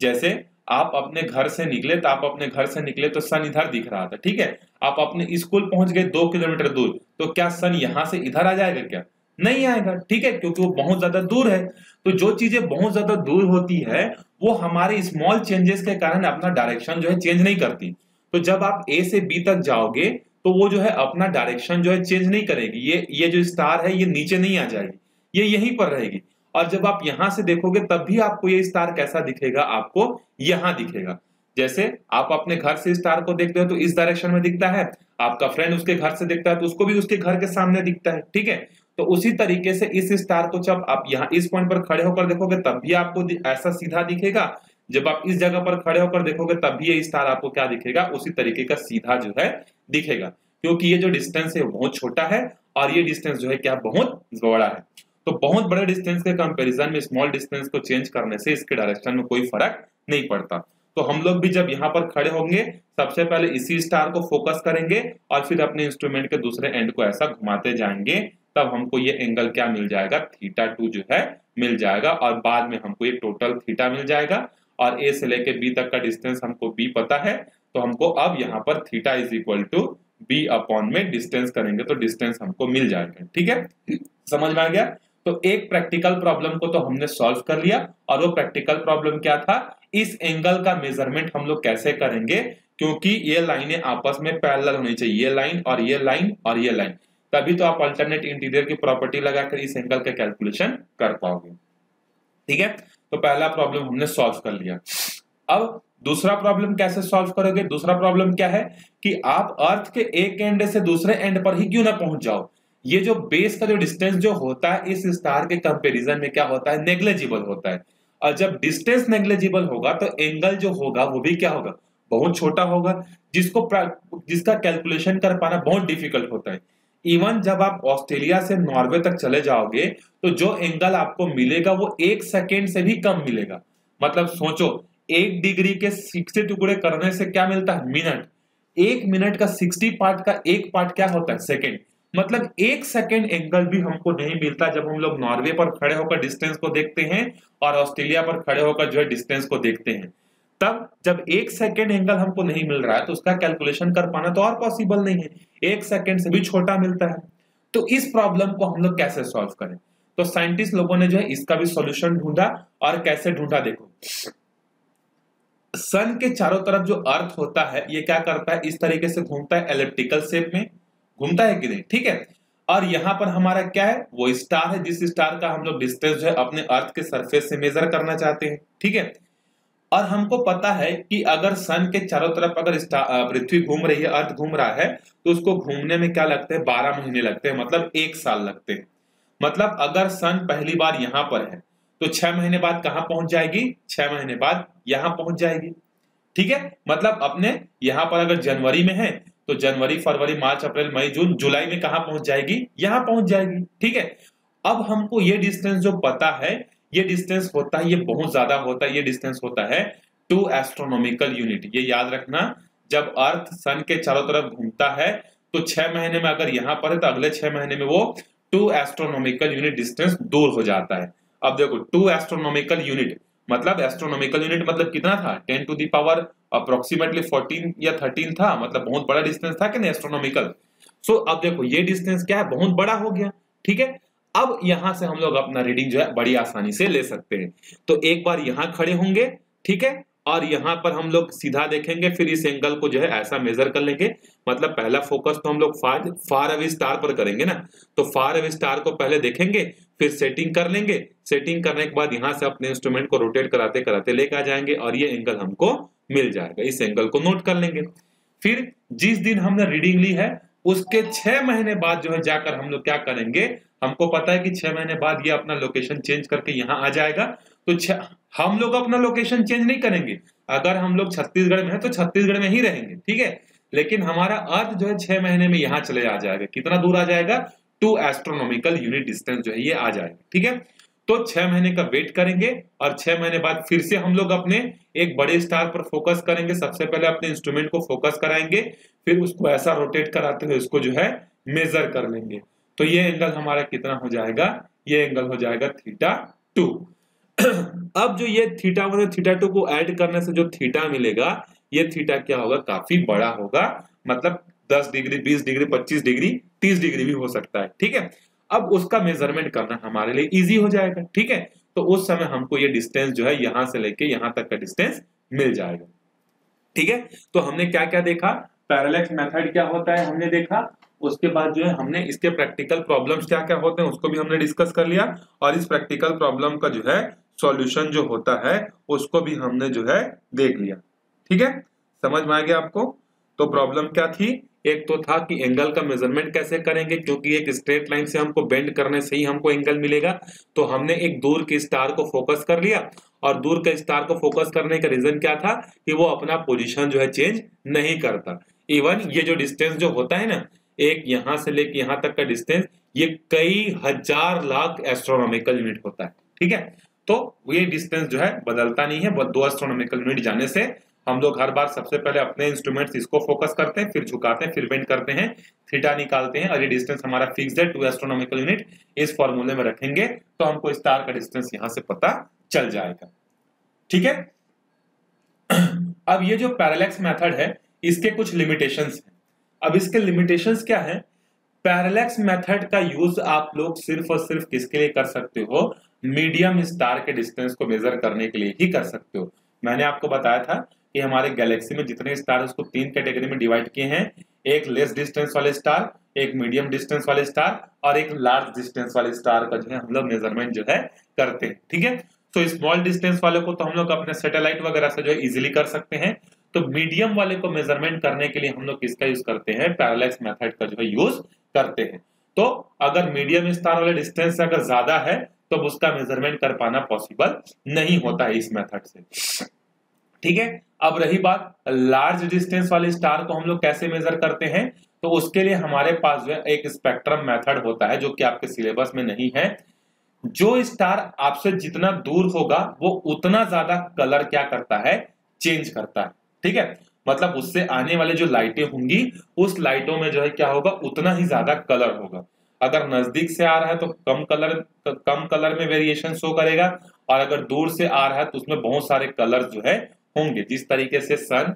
जैसे आप अपने घर से निकले तो आप अपने घर से निकले तो सन इधर दिख रहा था, ठीक है? आप अपने स्कूल पहुँच गए दो किलोमीटर दूर तो क्या सन यहाँ से इधर आ जाएगा क्या? नहीं आएगा, ठीक है? क्योंकि वो बहुत ज़्यादा दूर है। तो जो चीज़ें बहुत ज़्यादा दूर होती है वो हमारे स्मॉल चेंजेस के कारण अपना डायरेक्शन जो है चेंज नहीं करती। तो जब आप ए से बी तक जाओगे तो वो जो है अपना डायरेक्शन जो है चेंज नहीं करेगी। ये ये जो स्टार है, ये नीचे नहीं आ जाएगी। ये यहीं पर रहेगी। और जब आप यहाँ से देखोगे, तब भी आपको ये स्टार कैसा दिखेगा? आपको यहाँ दिखेगा। जैसे आप अपने घर से स्टार को देखते हो तो इस डायरेक्शन में दिखता है। आपका फ्रेंड उसके घर से दिखता है तो उसको भी उसके घर के सामने दिखता है। ठीक है? तो उसी तरीके से इस स्टार को जब आप यहाँ इस पॉइंट पर खड़े होकर देखोगे, तब भी आपको ऐसा सीधा दिखेगा। जब आप इस जगह पर खड़े होकर देखोगे, तब भी ये स्टार आपको क्या दिखेगा? उसी तरीके का सीधा जो है दिखेगा। क्योंकि ये जो डिस्टेंस है बहुत छोटा है और ये डिस्टेंस जो है क्या? बहुत बड़ा है। तो बहुत बड़े डिस्टेंस के कंपैरिजन में स्मॉल डिस्टेंस को चेंज करने से इसके डायरेक्शन में कोई फ़र्क नहीं पड़ता। तो हम लोग भी जब यहाँ पर खड़े होंगे, सबसे पहले इसी स्टार को फोकस करेंगे और फिर अपने इंस्ट्रूमेंट के दूसरे एंड को ऐसा घुमाते जाएँगे। तब हमको ये एंगल क्या मिल जाएगा? थीटा टू जो है, मिल जाएगा और बाद में हमको ये टोटल थीटा मिल जाएगा और ए से लेके बी तक का डिस्टेंस हमको बी पता है तो हमको अब यहाँ पर theta is equal to B upon में डिस्टेंस करेंगे तो डिस्टेंस हमको मिल जाएगा, ठीक है? समझ में आ गया? तो एक प्रैक्टिकल प्रॉब्लम को तो हमने सॉल्व कर लिया और वो प्रैक्टिकल प्रॉब्लम क्या था? इस एंगल का मेज़रमेंट हम लोग कैसे करेंगे? क्योंकि ये लाइनें आपस में पैरेलल होनी चाहिए, ये लाइन और ये लाइन और ये लाइन तभी तो आप अल्टरनेट इंटीरियर की प्रॉपर्टी लगाकर इस एंगल का कैलकुलेशन कर पाओगे। ठीक है? तो पहला प्रॉब्लम हमने सॉल्व कर लिया। अब दूसरा प्रॉब्लम कैसे सॉल्व करोगे? दूसरा प्रॉब्लम क्या है कि आप अर्थ के एक एंड से दूसरे एंड पर ही क्यों ना पहुँच जाओ? ये जो बेस का जो डिस्टेंस जो होता है, इस स्टार के कंपैरिजन में क्या होता है? नेग्लेजिबल होता है। और जब डिस्टेंस नेग्लेजिबल होगा तो एंगल जो होगा, वो भी क्या होगा? बहुत छोटा होगा, जिसको जिसका कैलकुलेशन कर पाना बहुत डिफ़िकल्ट होता है। इवन जब आप ऑस्ट्रेलिया से नॉर्वे तक चले जाओगे तो जो एंगल आपको मिलेगा वो एक सेकेंड से भी कम मिलेगा। मतलब सोचो, एक डिग्री के सिक्सटी टुकड़े करने से क्या मिलता है? मिनट एक मिनट का सिक्सटी पार्ट का एक पार्ट क्या होता है? सेकेंड मतलब एक सेकेंड एंगल भी हमको नहीं मिलता जब हम लोग नॉर्वे पर खड़े होकर डिस्टेंस को देखते हैं और ऑस्ट्रेलिया पर खड़े होकर जो है डिस्टेंस को देखते हैं। तब जब एक सेकेंड एंगल हमको नहीं मिल रहा है तो उसका कैलकुलेशन कर पाना तो और पॉसिबल नहीं है। एक सेकेंड से भी छोटा मिलता है। तो इस प्रॉब्लम को हम लोग कैसे सॉल्व करें? तो साइंटिस्ट लोगों ने जो है इसका भी सॉल्यूशन ढूंढा और कैसे ढूंढा देखो। सन के चारों तरफ़ जो अर्थ होता है, ये क्या करता है? इस तरीके से घूमता है एलिप्टिकल शेप में। घूमता है कि नहीं? ठीक है? और यहाँ पर हमारा क्या है? वो स्टार है, जिस स्टार का हम लोग डिस्टेंस जो है अपने अर्थ के सरफेस से मेजर करना चाहते हैं। ठीक है? और हमको पता है कि अगर सन के चारों तरफ़ अगर पृथ्वी घूम रही है, अर्थ घूम रहा है तो उसको घूमने में क्या लगते हैं? बारह महीने लगते हैं मतलब एक साल लगते हैं। मतलब अगर सन पहली बार यहाँ पर है तो छह महीने बाद कहाँ पहुँच जाएगी? छह महीने बाद यहाँ पहुँच जाएगी। ठीक है? मतलब अपने यहाँ पर अगर जनवरी में है तो जनवरी, फरवरी, मार्च, अप्रैल, मई, जून, जुलाई में कहा पहुँच जाएगी? यहाँ पहुँच जाएगी। ठीक है? अब हमको ये डिस्टेंस जो पता है ये डिस्टेंस होता है ये बहुत ज़्यादा होता है ये डिस्टेंस होता है टू एस्ट्रोनॉमिकल यूनिट ये याद रखना जब अर्थ सन के चारों तरफ़ घूमता है तो छह महीने में अगर यहाँ पर है तो अगले छह महीने में वो टू एस्ट्रोनॉमिकल यूनिट डिस्टेंस दूर हो जाता है। अब देखो टू एस्ट्रोनॉमिकल यूनिट मतलब एस्ट्रोनॉमिकल यूनिट मतलब कितना था? Ten to the power approximately fourteen या थर्टीन था मतलब बहुत बड़ा डिस्टेंस था कि नहीं एस्ट्रोनॉमिकल सो so, अब देखो ये डिस्टेंस क्या है? बहुत बड़ा हो गया ठीक है? अब यहाँ से हम लोग अपना रीडिंग जो है बड़ी आसानी से ले सकते हैं। तो एक बार यहाँ खड़े होंगे, ठीक है? और यहाँ पर हम लोग सीधा देखेंगे, फिर इस एंगल को जो है ऐसा मेजर कर लेंगे। मतलब पहला फोकस तो हम लोग फार फार अवे स्टार पर करेंगे ना? तो फार अवे स्टार को पहले देखेंगे, फिर सेटिंग कर लेंगे। सेटिंग करने के बाद यहाँ से अपने इंस्ट्रूमेंट को रोटेट कराते कराते लेकर आ जाएँगे और ये एंगल हमको मिल जाएगा। इस एंगल को नोट कर लेंगे। फिर जिस दिन हमने रीडिंग ली है, उसके छह महीने बाद जो है जाकर हम लोग क्या करेंगे? हमको पता है कि छह महीने बाद ये अपना लोकेशन चेंज करके यहाँ आ जाएगा। तो हम लोग अपना लोकेशन चेंज नहीं करेंगे। अगर हम लोग छत्तीसगढ़ में है तो छत्तीसगढ़ में ही रहेंगे, ठीक है? लेकिन हमारा अर्थ जो है छह महीने में यहाँ चले आ जाएगा। कितना दूर आ जाएगा? टू एस्ट्रोनॉमिकल यूनिट डिस्टेंस जो है ये आ जाएगा, ठीक है? तो छह महीने का वेट करेंगे और छह महीने बाद फिर से हम लोग अपने एक बड़े स्टार पर फोकस करेंगे। सबसे पहले अपने इंस्ट्रूमेंट को फोकस कराएँगे, फिर उसको ऐसा रोटेट कराते हुए उसको जो है मेजर कर लेंगे। तो ये एंगल हमारा कितना हो जाएगा? ये एंगल हो जाएगा थीटा टू अब जो ये थीटा वन थीटा टू को ऐड करने से जो थीटा मिलेगा, ये थीटा क्या होगा? काफ़ी बड़ा होगा। मतलब 10 डिग्री 20 डिग्री 25 डिग्री 30 डिग्री भी हो सकता है, ठीक है? अब उसका मेज़रमेंट करना हमारे लिए इजी हो जाएगा, ठीक है? तो उस समय हमको ये डिस्टेंस जो है यहाँ से लेके यहाँ तक का डिस्टेंस मिल जाएगा, ठीक है? तो हमने क्या क्या देखा? पैरालेक्स मेथड क्या होता है हमने देखा? उसके बाद जो है हमने इसके प्रैक्टिकल प्रॉब्लम्स क्या क्या होते हैं, उसको भी हमने डिस्कस कर लिया और इस प्रैक्टिकल प्रॉब्लम का जो है सॉल्यूशन जो होता है, उसको भी हमने जो है देख लिया। ठीक है? समझ में आ गया आपको? तो प्रॉब्लम क्या थी? एक तो था कि एंगल का मेज़रमेंट कैसे करेंगे, क्योंकि एक स्ट्रेट लाइन से हमको बेंड करने से ही हमको एंगल मिलेगा। तो हमने एक दूर के स्टार को फोकस कर लिया और दूर के स्टार को फोकस करने का रीजन क्या था? कि वो अपना पोजीशन जो है चेंज नहीं करता। इवन ये जो डिस्टेंस जो होता है ना एक यहाँ से लेके यहाँ तक का डिस्टेंस ये कई हज़ार लाख एस्ट्रोनॉमिकल यूनिट होता है। ठीक है? तो ये डिस्टेंस जो है बदलता नहीं है। दो एस्ट्रोनॉमिकल यूनिट जाने से हम लोग हर बार सबसे पहले अपने इंस्ट्रूमेंट्स इसको फोकस करते हैं, फिर झुकाते हैं, फिर बेंड करते हैं थीटा निकालते हैं और ये डिस्टेंस हमारा फिक्स है। टू एस्ट्रोनॉमिकल यूनिट इस फॉर्मूले में रखेंगे तो हमको स्टार का डिस्टेंस यहाँ से पता चल जाएगा। ठीक है? अब ये जो पैरालेक्स मेथड है, इसके कुछ लिमिटेशंस हैं। अब इसके लिमिटेशंस क्या है? पैरालेक्स मेथड का यूज़ आप लोग सिर्फ़ और सिर्फ़ किसके लिए कर सकते हो? मीडियम स्टार के डिस्टेंस को मेजर करने के लिए ही कर सकते हो। मैंने आपको बताया था कि हमारे गैलेक्सी में जितने स्टार उसको तीन कैटेगरी में डिवाइड किए हैं। एक लेस डिस्टेंस वाले स्टार एक मीडियम डिस्टेंस वाले स्टार और एक लार्ज डिस्टेंस वाले स्टार का जो है हम लोग मेज़रमेंट जो है करते हैं, ठीक है? तो स्मॉल डिस्टेंस वाले को तो हम लोग अपने सैटेलाइट वगैरह से जो है इजिली कर सकते हैं। तो मीडियम वाले को मेज़रमेंट करने के लिए हम लोग किसका यूज़ करते हैं? पैरालेक्स मेथड का जो है यूज़ करते हैं। तो अगर मीडियम स्टार वाले डिस्टेंस अगर ज़्यादा है तो उसका मेज़रमेंट कर पाना पॉसिबल नहीं होता है इस मेथड से। ठीक है? अब रही बात लार्ज डिस्टेंस वाले स्टार को हम लोग कैसे मेजर करते हैं? तो उसके लिए हमारे पास जो है एक स्पेक्ट्रम मेथड होता है, जो कि आपके सिलेबस में नहीं है। जो स्टार आपसे जितना दूर होगा, वो उतना ज़्यादा कलर क्या करता है? चेंज करता है। ठीक है? मतलब उससे आने वाले जो लाइटें होंगी, उस लाइटों में जो है क्या होगा? उतना ही ज़्यादा कलर होगा। अगर नज़दीक से आ रहा है तो कम कलर कम कलर में वेरिएशन शो करेगा और अगर दूर से आ रहा है तो उसमें बहुत सारे कलर जो है होंगे। जिस तरीके से सन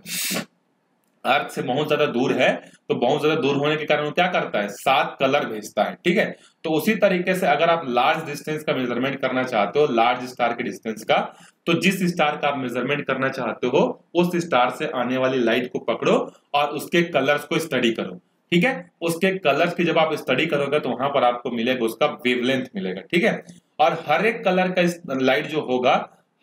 अर्थ से बहुत ज़्यादा दूर है तो बहुत ज़्यादा दूर होने के कारण वो क्या करता है? सात कलर भेजता है, ठीक है? तो उसी तरीके से अगर आप लार्ज डिस्टेंस का मेज़रमेंट करना चाहते हो लार्ज स्टार के डिस्टेंस का तो जिस स्टार का आप मेज़रमेंट करना चाहते हो, उस स्टार से आने वाली लाइट को पकड़ो और उसके कलर्स को स्टडी करो, ठीक है? उसके कलर्स की जब आप स्टडी करोगे तो वहाँ पर आपको मिलेगा उसका वेवलेंथ मिलेगा, ठीक है? और हर एक कलर का लाइट जो होगा,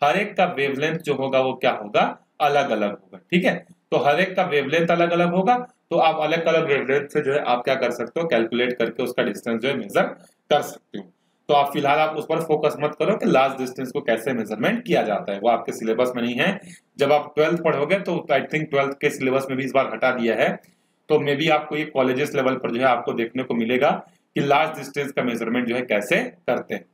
हर एक का वेवलेंथ जो होगा, वो क्या होगा? अलग अलग होगा, ठीक है? तो हर एक का वेवलेंथ अलग अलग होगा। तो आप अलग अलग वेवलेंथ से जो है आप क्या कर सकते हो? कैलकुलेट करके उसका डिस्टेंस जो है मेजर कर सकते हो। तो आप फ़िलहाल आप उस पर फोकस मत करो कि लास्ट डिस्टेंस को कैसे मेज़रमेंट किया जाता है। वो आपके सिलेबस में नहीं है। जब आप ट्वेल्थ पढ़ोगे तो आई थिंक ट्वेल्थ के सिलेबस में भी इस बार हटा दिया है। तो मे बी आपको ये कॉलेजेस लेवल पर जो है आपको देखने को मिलेगा कि लास्ट डिस्टेंस का मेज़रमेंट जो है कैसे करते हैं।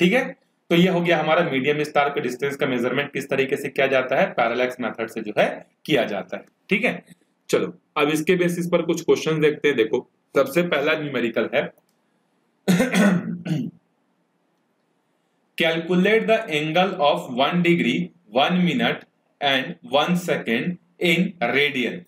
ठीक है? तो ये हो गया हमारा मीडियम स्टार के डिस्टेंस का मेज़रमेंट किस तरीके से किया जाता है? पैरालैक्स मेथड से जो है किया जाता है। ठीक है? चलो, अब इसके बेसिस पर कुछ क्वेश्चन देखते हैं। देखो, सबसे पहला न्यूमेरिकल है। Calculate the angle of one degree one minute and one second in radian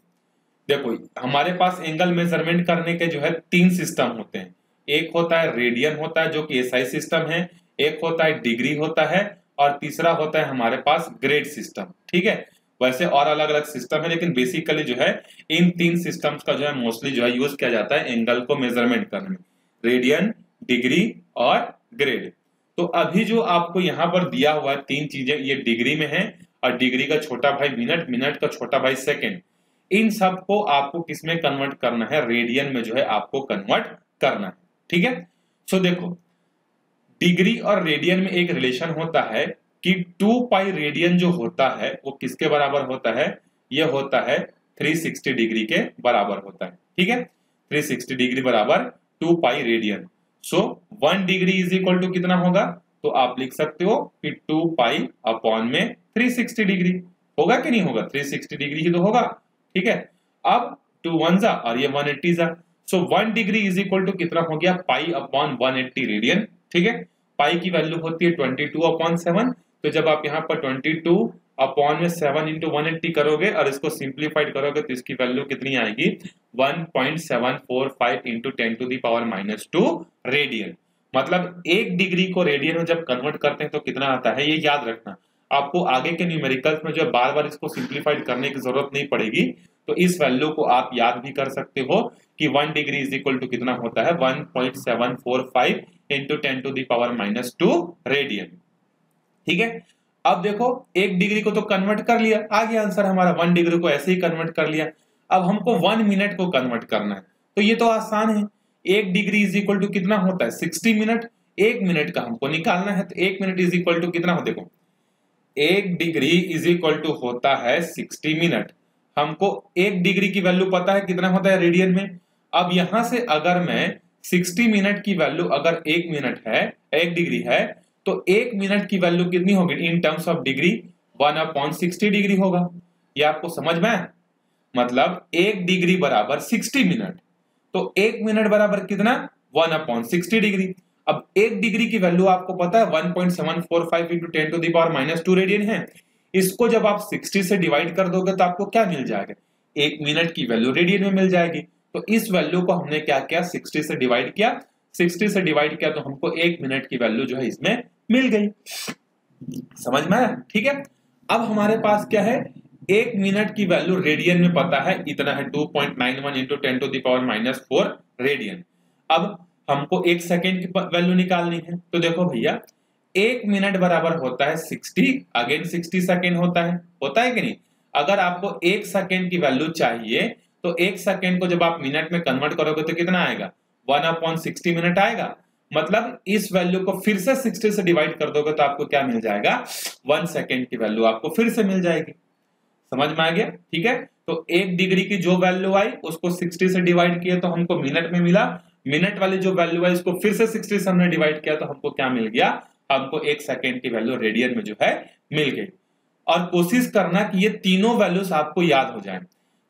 देखो, हमारे पास एंगल मेज़रमेंट करने के जो है तीन सिस्टम होते हैं। एक होता है रेडियन होता है, जो कि एसआई सिस्टम है। एक होता है डिग्री होता है और तीसरा होता है हमारे पास ग्रेड सिस्टम, ठीक है? वैसे और अलग अलग सिस्टम है, लेकिन बेसिकली जो है, इन तीन सिस्टम्स का जो है मोस्टली जो है यूज़ किया जाता है एंगल को मेज़रमेंट करने में। रेडियन डिग्री और ग्रेड तो अभी जो आपको यहाँ पर दिया हुआ है तीन चीज़ें, ये डिग्री में है और डिग्री का छोटा भाई मिनट मिनट का छोटा भाई सेकेंड इन सबको आपको किसमें कन्वर्ट करना है? रेडियन में जो है आपको कन्वर्ट करना है, ठीक है? सो देखो डिग्री और रेडियन में एक रिलेशन होता है कि टू पाई रेडियन जो होता है, वो किसके बराबर होता है? ये होता है 360 डिग्री के बराबर होता है। ठीक है? 360 डिग्री बराबर two pi radian. So one degree is equal to कितना होगा? तो आप लिख सकते हो कि टू पाई अपॉन में 360 डिग्री। होगा कि नहीं होगा? 360 डिग्री ही तो होगा। ठीक है? अब टू वन जा और ये 180 जा। So one degree is equal to कितना हो गया? Pi upon 180 radian. ठीक है? पाई की वैल्यू होती है 22 अपॉन सेवन तो जब आप यहाँ पर 22 अपॉन में सेवन इंटू वन एट्टी करोगे और इसको सिंप्लीफाइड करोगे तो इसकी वैल्यू कितनी आएगी? 1.745 into ten to the power minus two radian मतलब एक डिग्री को रेडियन में जब कन्वर्ट करते हैं तो कितना आता है? ये याद रखना। आपको आगे के न्यूमेरिकल्स में जो है बार बार इसको सिंप्लीफाइड करने की ज़रूरत नहीं पड़ेगी तो इस वैल्यू को आप याद भी कर सकते हो कि one degree is equal to कितना होता है? 1.745 point seven four five into ten to the power minus two radian ठीक है? अब देखो, एक डिग्री को तो कन्वर्ट कर लिया। आगे आंसर हमारा वन डिग्री को ऐसे ही कन्वर्ट कर लिया। अब हमको वन मिनट को कन्वर्ट करना है। तो ये तो आसान है। एक डिग्री इज़ इक्वल टू कितना होता है? सिक्सटी मिनट एक मिनट का हमको निकालना है तो एक मिनट इज़ इक्वल टू कितना हो? देखो एक डिग्री इज़ इक्वल टू होता है सिक्सटी मिनट। हमको एक डिग्री की वैल्यू पता है, कितना होता है रेडियन में? अब यहाँ से अगर मैं 60 मिनट की वैल्यू अगर एक मिनट है, एक डिग्री है तो एक मिनट की वैल्यू कितनी होगी? In terms of degree one upon sixty degree होगा। ये आपको समझ में मतलब एक डिग्री बराबर 60 मिनट। तो एक मिनट बराबर कितना? One upon sixty degree. अब एक डिग्री की वैल्यू आपको पता है 1.745 point seven four five into ten to the power minus two radian है। इसको जब आप 60 से डिवाइड कर दोगे तो आपको क्या मिल जाएगा? एक मिनट की वैल्यू रेडियन में मिल जाएगी। तो इस वैल्यू को हमने क्या किया? 60 से डिवाइड किया। 60 से डिवाइड किया तो हमको एक मिनट की वैल्यू जो है इसमें मिल गई। समझ में ठीक है? अब हमारे पास क्या है? एक मिनट की वैल्यू रेडियन में पता है। इतना है 2.91 point nine one into ten to the power minus four radian अब हमको एक सेकेंड की वैल्यू निकालनी है। तो देखो भैया, एक मिनट बराबर होता है सिक्सटी अगेन सिक्सटी सेकेंड होता है। होता है कि नहीं? अगर आपको एक सेकेंड की वैल्यू चाहिए तो एक सेकेंड को जब आप मिनट में कन्वर्ट करोगे तो कितना आएगा? वन अपॉन सिक्सटी मिनट आएगा। मतलब इस वैल्यू को फिर से सिक्सटी से डिवाइड कर दोगे तो आपको क्या मिल जाएगा? वन सेकेंड की वैल्यू आपको फिर से मिल जाएगी। समझ में आ गया? ठीक है? तो एक डिग्री की जो वैल्यू आई, उसको सिक्सटी से डिवाइड किया तो हमको मिनट में मिला मिनट वाली जो वैल्यू है, इसको फिर से सिक्सटी से हमने डिवाइड किया तो हमको क्या मिल गया? हमको एक सेकेंड की वैल्यू रेडियन में जो है, मिल गई। और कोशिश करना कि ये तीनों वैल्यूज़ आपको याद हो जाए।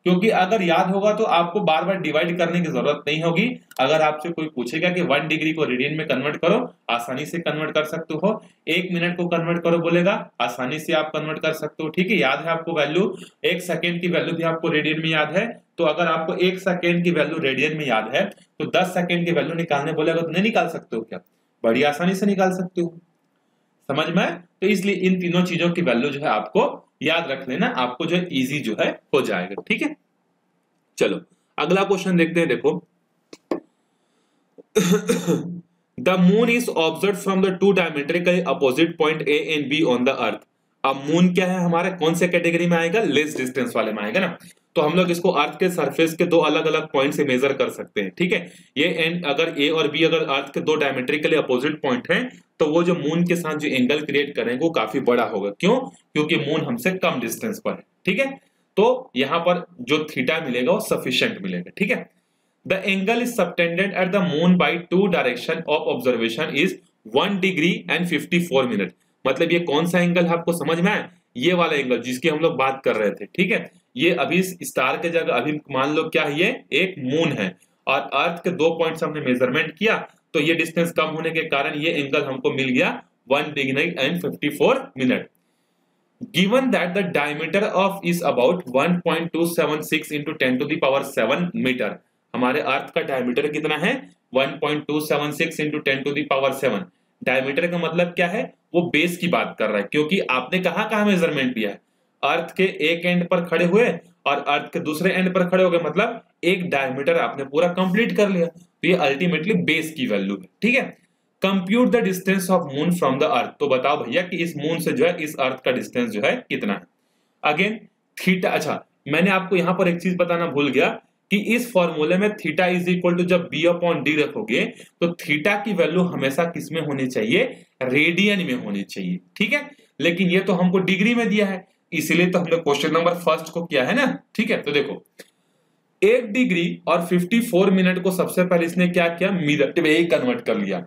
क्योंकि अगर याद होगा तो आपको बार बार डिवाइड करने की ज़रूरत नहीं होगी। अगर आपसे कोई पूछेगा कि वन डिग्री को रेडियन में कन्वर्ट करो, आसानी से कन्वर्ट कर सकते हो। एक मिनट को कन्वर्ट करो बोलेगा, आसानी से आप कन्वर्ट कर सकते हो। ठीक है, याद है आपको वैल्यू एक सेकेंड की वैल्यू भी आपको रेडियन में याद है। तो अगर आपको एक सेकेंड की वैल्यू रेडियन में याद है तो दस सेकेंड की वैल्यू निकालने बोलेगा तो नहीं निकाल सकते हो क्या? बड़ी आसानी से निकाल सकते हो। समझ में तो इसलिए इन तीनों चीज़ों की वैल्यू जो है आपको याद रख लेना, आपको जो है इजी जो है हो जाएगा, ठीक है? चलो, अगला क्वेश्चन देखते हैं, देखो। The moon is observe from the two diametrically opposite point A and B on the earth अब मून क्या है हमारे? कौन से कैटेगरी में आएगा? लेस डिस्टेंस वाले में आएगा ना? तो हम लोग इसको अर्थ के सरफेस के दो अलग अलग पॉइंट से मेजर कर सकते हैं, ठीक है? ये एंड अगर ए और बी अगर अर्थ के दो डायमेट्रिकली अपोजिट पॉइंट हैं तो वो जो मून के साथ जो एंगल क्रिएट करेंगे वो काफ़ी बड़ा होगा। क्यों? क्योंकि मून हमसे कम डिस्टेंस पर है, ठीक है? तो यहाँ पर जो थीटा मिलेगा, वो सफिशियंट मिलेगा, ठीक है? The angle is subtended at the moon by two direction of observation is one degree and fifty four minute मतलब ये कौन सा एंगल आपको समझ में आया? ये वाला एंगल जिसकी हम लोग बात कर रहे थे, ठीक है? ये अभी स्टार के जगह, अभी मान लो क्या है ये? एक मून है। और अर्थ के दो पॉइंट्स हमने मेज़रमेंट किया तो ये डिस्टेंस कम होने के कारण ये एंगल हमको मिल गया one degree and fifty four minute given that the diameter of is about 1.276 into 10 to the power 7 metre हमारे अर्थ का डायमीटर कितना है? 1.276 into 10 to the power 7 diameter का मतलब क्या है? वो बेस की बात कर रहा है, क्योंकि आपने कहा कहा मेज़रमेंट लिया है? अर्थ के एक एंड पर खड़े हुए और अर्थ के दूसरे एंड पर खड़े हो गए मतलब एक डायमीटर आपने पूरा कंप्लीट कर लिया। तो ये अल्टीमेटली बेस की वैल्यू है, ठीक है? Compute the distance of moon from the earth तो बताओ भैया कि इस मून से जो है, इस अर्थ का डिस्टेंस जो है कितना है? अगेन थीटा अच्छा मैंने आपको यहाँ पर एक चीज़ बताना भूल गया कि इस फॉर्मूले में थीटा इज़ इक्वल टू जब बी अपॉन डी रखोगे तो थीटा की वैल्यू हमेशा किसमें होनी चाहिए? रेडियन में होनी चाहिए, ठीक है? लेकिन ये तो हमको डिग्री में दिया है, इसीलिए तो हमने क्वेश्चन नंबर फ़र्स्ट को किया है ना? ठीक है तो देखो एक डिग्री और 54 मिनट को सबसे पहले इसने क्या किया? मिनट में ही कन्वर्ट कर लिया।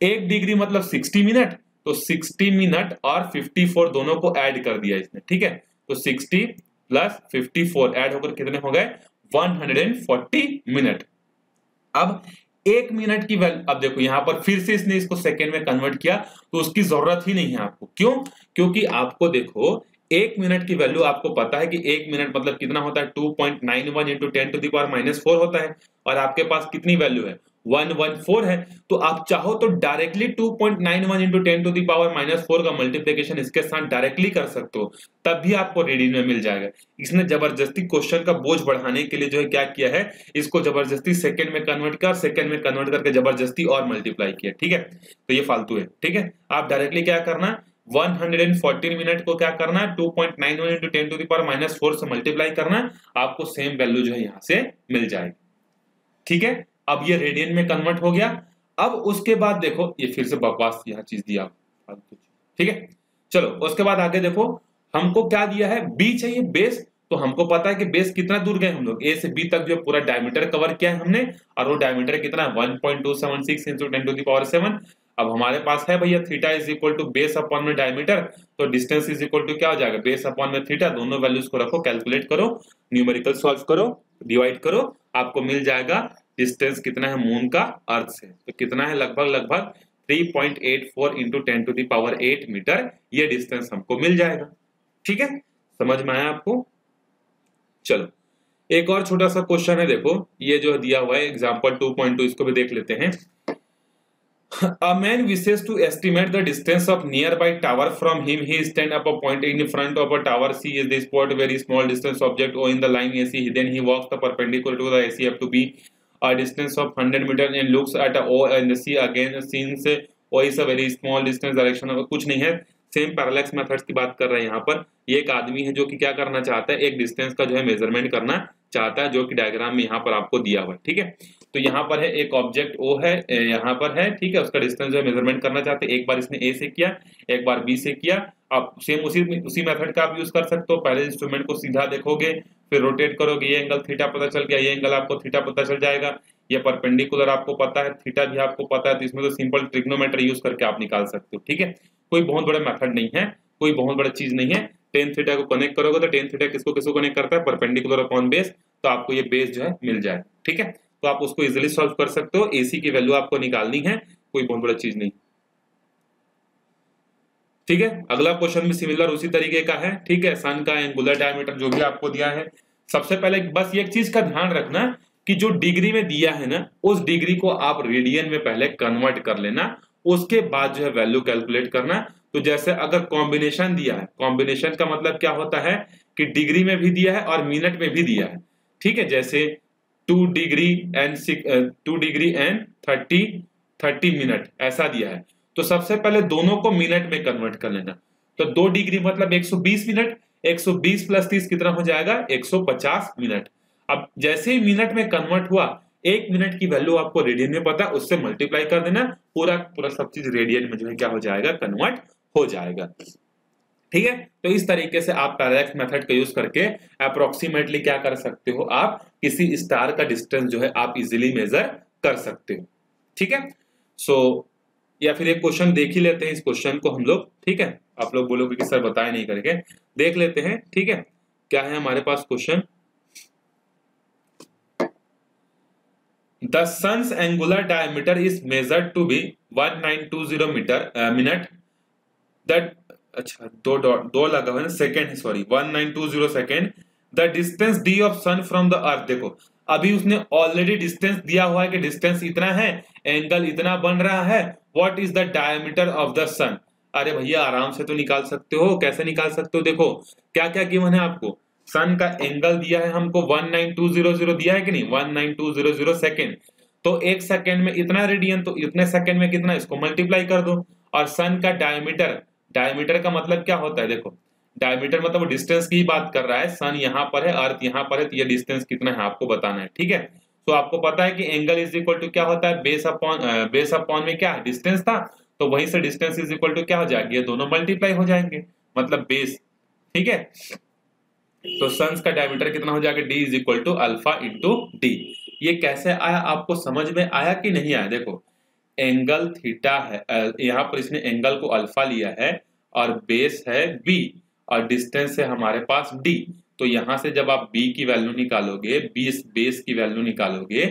एक डिग्री मतलब 60 मिनट तो 60 मिनट और 54 दोनों को ऐड कर दिया इसने, ठीक है? तो 60 प्लस 54 ऐड होकर कितने हो गए? 140 मिनट। अब एक मिनट की वैल्यू अब देखो, यहाँ पर फिर से इसने इसको सेकेंड में कन्वर्ट किया तो उसकी ज़रूरत ही नहीं है आपको। क्यों? क्योंकि आपको देखो एक मिनट की वैल्यू आपको पता है कि एक मिनट मतलब कितना होता है? Two point nine one into ten to the power minus four होता है। और आपके पास कितनी वैल्यू है? वन वन फोर है। तो आप चाहो तो directly two point nine one into ten to the power minus four का मल्टीप्लीकेशन इसके साथ डायरेक्टली कर सकते हो। तब भी आपको रेडियन में मिल जाएगा। इसने ज़बरदस्ती क्वेश्चन का बोझ बढ़ाने के लिए जो है क्या किया है? इसको ज़बरदस्ती सेकंड में कन्वर्ट कर सेकंड में कन्वर्ट करके ज़बरदस्ती और मल्टीप्लाई किया। ठीक है? तो ये फालतू है। ठीक है? आप डायरेक्टली क्या करना? 114 मिनट को क्या करना है? 2.91 point nine one into ten to the power minus four से मल्टीप्लाई करना है। आपको सेम वैल्यू जो है यहाँ से मिल जाएगी। ठीक है? अब ये रेडियन में कन्वर्ट हो गया। अब उसके बाद देखो, ये फिर से बकवास यहाँ चीज़ दिया। ठीक है? चलो, उसके बाद आगे देखो, हमको क्या दिया है? बी चाहिए बेस तो हमको पता है कि बेस कितना दूर गए हम लोग। ए से बी तक जो पूरा डायमीटर कवर किया है हमने। और वो डायमीटर कितना है? One point two seven six into अब हमारे पास है भैया theta is equal to base upon में डायमीटर तो डिस्टेंस इज़ इक्वल टू क्या हो जाएगा? बेस अपॉन में थीटा दोनों वैल्यूज़ को रखो कैलकुलेट करो न्यूमेरिकल सॉल्व करो डिवाइड करो, आपको मिल जाएगा डिस्टेंस कितना है मून का अर्थ से। तो कितना है? लगभग लगभग 3.84 point eight four into ten to the power eight metre ये डिस्टेंस हमको मिल जाएगा। ठीक है? समझ में आया आपको? चलो, एक और छोटा सा क्वेश्चन है, देखो, ये जो दिया हुआ है एग्ज़ाम्पल 2.2 इसको भी देख लेते हैं। A man wishes to estimate the distance of nearby tower from him. He stand up a point in front of a tower. C is the spot very small distance object O in the line AC. Then he walks the perpendicular to the AC up to B a distance of 100 meter and looks at a O and C again since O is a very small distance direction of कुछ नहीं है same parallax methods की बात कर रहे हैं यहाँ पर ये एक आदमी है जो कि क्या करना चाहता है एक डिस्टेंस का जो है मेज़रमेंट करना चाहता है जो कि डायग्राम में यहाँ पर आपको दिया हुआ है ठीक है तो यहाँ पर है, एक ऑब्जेक्ट ओ है यहाँ पर है, ठीक है, उसका डिस्टेंस जो है मेज़रमेंट करना चाहते हैं। एक बार इसने ए से किया, एक बार बी से किया, आप सेम उसी उसी मेथड का आप यूज़ कर सकते हो। पहले इंस्ट्रूमेंट को सीधा देखोगे, फिर रोटेट करोगे, ये एंगल थीटा पता चल गया, ये एंगल आपको थीटा पता चल जाएगा। ये परपेंडिकुलर आपको पता है थीटा भी आपको पता है तो इसमें तो सिंपल ट्रिग्नोमेटर यूज़ करके आप निकाल सकते हो, ठीक है? कोई बहुत बड़ा मेथड नहीं है, कोई बहुत बड़ा चीज़ नहीं है। टेन थीटा को कनेक्ट करोगे तो टेन थीटा किसको किसको कनेक्ट करता है? परपेंडिकुलर अपॉन बेस तो आपको ये बेस जो है मिल जाए, ठीक है? तो आप उसको इजिली सॉल्व कर सकते हो। एसी की वैल्यू आपको निकालनी है, कोई बहुत बड़ा चीज़ नहीं। ठीक है? अगला क्वेश्चन भी सिमिलर उसी तरीके का है। ठीक है? सन का एंगुलर डायमीटर जो भी आपको दिया है। सबसे पहले बस एक चीज़ का ध्यान रखना कि जो डिग्री में दिया है ना, उस डिग्री को आप रेडियन में पहले कन्वर्ट कर लेना। उसके बाद जो है वैल्यू कैलकुलेट करना। तो जैसे अगर कॉम्बिनेशन दिया है कॉम्बिनेशन का मतलब क्या होता है कि डिग्री में भी दिया है और मिनट में भी दिया है। ठीक है? जैसे two degree and two degree and thirty thirty minute, ऐसा दिया है। तो सबसे पहले दोनों को मिनट में कन्वर्ट कर लेना। तो दो डिग्री मतलब 120 मिनट 120 प्लस 30 कितना हो जाएगा? 150 मिनट। अब जैसे ही मिनट में कन्वर्ट हुआ, एक मिनट की वैल्यू आपको रेडियन में पता उससे मल्टीप्लाई कर देना। पूरा पूरा सब चीज़ रेडियन में जो है क्या हो जाएगा? कन्वर्ट हो जाएगा। ठीक है? तो इस तरीके से आप पैरालेक्स मेथड का यूज़ करके अप्रोक्सीमेटली क्या कर सकते हो आप? किसी स्टार का डिस्टेंस जो है आप इजिली मेजर कर सकते हो। ठीक है? सो so, या फिर एक क्वेश्चन देख ही लेते हैं इस क्वेश्चन को हम लोग ठीक है? आप लोग बोलोगे कि सर बताए नहीं करके। देख लेते हैं ठीक है? क्या है हमारे पास question the sun's angular diameter is measured to be 1920 metre minute that अच्छा दो डॉट दो लगा हुआ है second sorry 1920 second the distance D of sun from the earth देखो, अभी उसने ऑलरेडी डिस्टेंस दिया हुआ है कि डिस्टेंस इतना है एंगल इतना बन रहा है. What is the diameter of the sun अरे भैया, आराम से तो निकाल सकते हो. कैसे निकाल सकते हो? देखो क्या क्या गिवन है आपको? सन का एंगल दिया है हमको 19200 दिया है कि नहीं? 19200 सेकेंड तो एक सेकेंड में इतना रेडियन तो इतने सेकेंड में कितना? इसको मल्टीप्लाई कर दो. और सन का डायमीटर डायमीटर का मतलब क्या होता है? देखो डायमीटर मतलब डिस्टेंस की बात कर रहा है। सन यहाँ पर है अर्थ यहाँ पर है तो ये डिस्टेंस कितना है आपको बताना है, ठीक है? तो आपको पता है कि एंगल इज़ इक्वल टू क्या होता है? बेस अपॉन बेस अपॉन में क्या डिस्टेंस था तो वहीं से डिस्टेंस इज़ इक्वल टू क्या हो जाएगी? ये दोनों मल्टीप्लाई हो जाएँगे मतलब बेस ठीक है? तो सन्स का डायमीटर कितना हो जाएगा? D is equal to alpha into D ये कैसे आया? आपको समझ में आया कि नहीं आया? देखो एंगल थीटा है यहाँ पर इसने एंगल को अल्फ़ा लिया है और बेस है बी और डिस्टेंस है हमारे पास डी तो यहाँ से जब आप बी की वैल्यू निकालोगे बीस बेस की वैल्यू निकालोगे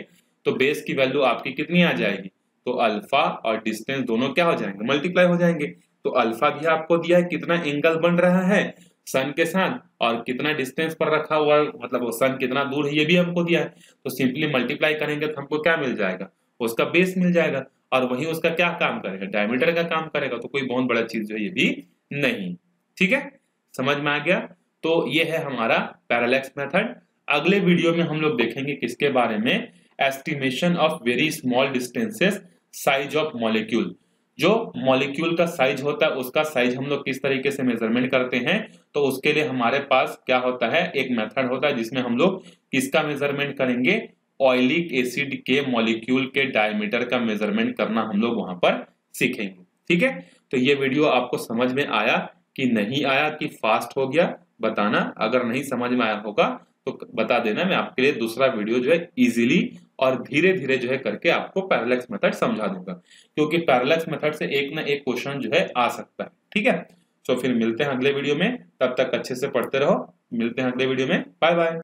तो बेस की वैल्यू आपकी कितनी आ जाएगी? तो अल्फ़ा और डिस्टेंस दोनों क्या हो जाएँगे? मल्टीप्लाई हो जाएँगे। तो अल्फ़ा भी आपको दिया है कितना एंगल बन रहा है सन के साथ और कितना डिस्टेंस पर रखा हुआ मतलब वो सन कितना दूर है, ये भी हमको दिया है। तो सिंपली मल्टीप्लाई करेंगे तो हमको क्या मिल जाएगा? उसका बेस मिल जाएगा। और वही उसका क्या काम करेगा? डायमीटर का काम करेगा तो कोई बहुत बड़ा चीज़ जो है ये भी नहीं। ठीक है? समझ में आ गया? तो ये है हमारा पैरालेक्स मेथड अगले वीडियो में हम लोग देखेंगे किसके बारे में? Estimation of very small distances size of molecule जो मॉलिक्यूल का साइज़ होता है, उसका साइज़ हम लोग किस तरीके से मेज़रमेंट करते हैं? तो उसके लिए हमारे पास क्या होता है? एक मेथड होता है जिसमें हम लोग किसका मेज़रमेंट करेंगे? ऑयलिक एसिड के मॉलिक्यूल के डायमीटर का मेज़रमेंट करना हम लोग वहाँ पर सीखेंगे। ठीक है? तो ये वीडियो आपको समझ में आया कि नहीं आया, कि फास्ट हो गया, बताना। अगर नहीं समझ में आया होगा तो बता देना। मैं आपके लिए दूसरा वीडियो जो है इजीली और धीरे धीरे जो है करके आपको पैरालेक्स मेथड समझा दूँगा। क्योंकि पैरालेक्स मेथड से एक ना एक क्वेश्चन जो है आ सकता है। ठीक है? तो फिर मिलते हैं अगले वीडियो में। तब तक अच्छे से पढ़ते रहो। मिलते हैं अगले वीडियो में। Bye bye